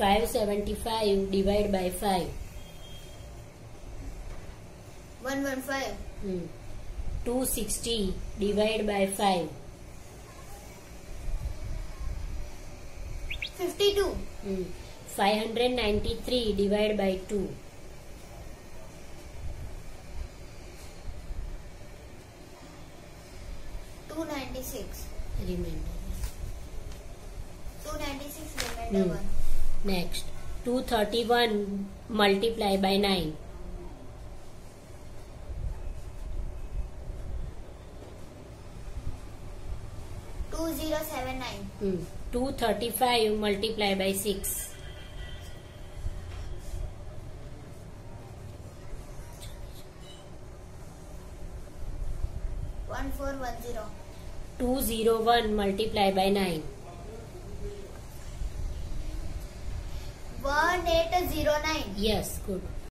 575 divide by 5. 115. Hmm. 260 divide by 5. 52. Hmm. 593 divide by 2. Two ninety six. Remainder. Two ninety six remainder Hmm. one. Next. 231 multiply by 9. Two zero seven nine. Hmm. 235 multiply by 6. One four one zero. 201 multiply by 9. One eight zero nine. Yes, good.